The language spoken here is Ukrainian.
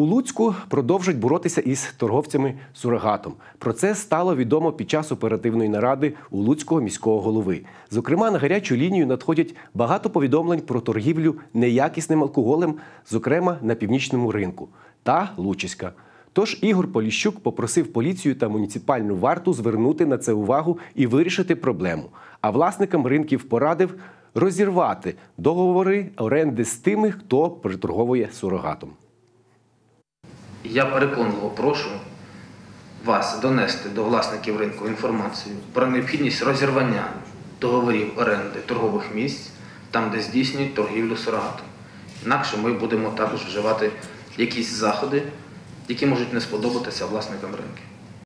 У Луцьку продовжують боротися із торговцями сурогатом. Про це стало відомо під час оперативної наради у Луцького міського голови. Зокрема, на гарячу лінію надходять багато повідомлень про торгівлю неякісним алкоголем, зокрема на північному ринку та Лучиська. Тож Ігор Поліщук попросив поліцію та муніципальну варту звернути на це увагу і вирішити проблему. А власникам ринків порадив розірвати договори оренди з тими, хто приторговує сурогатом. Я переконливо прошу вас донести до власників ринку інформацію про необхідність розірвання договорів оренди торгових місць там, де здійснюють торгівлю сурогатом. Інакше ми будемо також вживати якісь заходи, які можуть не сподобатися власникам ринків.